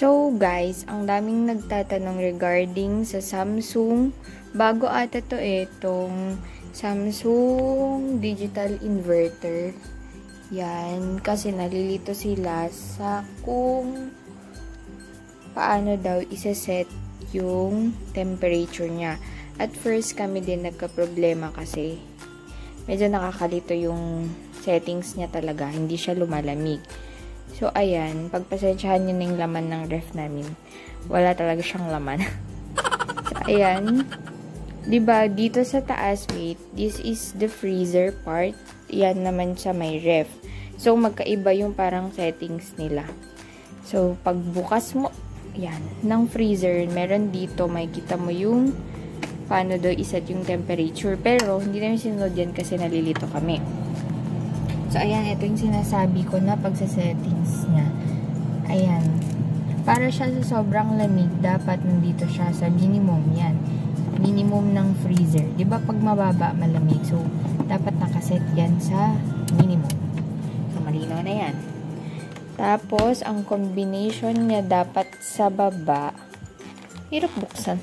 So guys, ang daming nagtatanong regarding sa Samsung. Bago ata to itong Samsung Digital Inverter. Yan, kasi nalilito sila sa kung paano daw isa-set yung temperature niya. At first, kami din nagka-problema kasi medyo nakakalito yung settings niya talaga. Hindi siya lumalamig. So, ayan, pagpasensyahan nyo na yung laman ng ref namin. Wala talaga siyang laman. so, ayan. ba diba, dito sa taas, wait, this is the freezer part. Yan naman sa may ref. So, magkaiba yung parang settings nila. So, pagbukas mo, yan, ng freezer, meron dito, may kita mo yung paano daw iset yung temperature. Pero, hindi namin sinunod yan kasi nalilito kami. So, ayan, ito yung sinasabi ko na pagsa-settings niya. Ayan. Para siya sa sobrang lamig, dapat nandito siya sa minimum. Yan. Minimum ng freezer. ba diba pag mababa, malamig. So, dapat nakaset yan sa minimum. So, malinaw na yan. Tapos, ang combination niya dapat sa baba. Hirap buksan.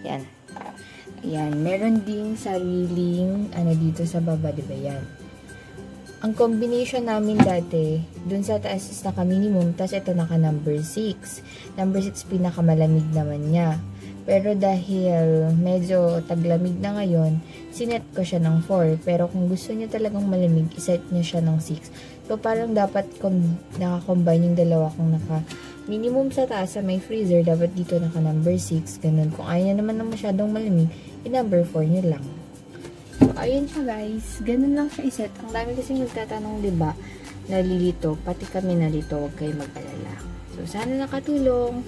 Yan. Yan. Meron ding sariling, ano dito sa baba, di ba yan? Ang combination namin dati, dun sa taas is naka-minimum, tapos ito naka-number 6. Number 6, pinakamalamig naman niya. Pero dahil medyo taglamig na ngayon, sinet ko siya ng 4. Pero kung gusto niya talagang malamig, iset niya siya ng 6. So, parang dapat naka-combine yung dalawa kung naka minimum sa taas sa may freezer, dapat dito naka number 6. Ganun. Kung ayaw naman na masyadong malamig, i-number 4 niyo lang. So, ayun siya guys. Ganun lang siya iset. Ang dami kasi nagtatanong, ba nalilito. Pati kami nalito. Huwag kayo mag-alala. So, sana nakatulong.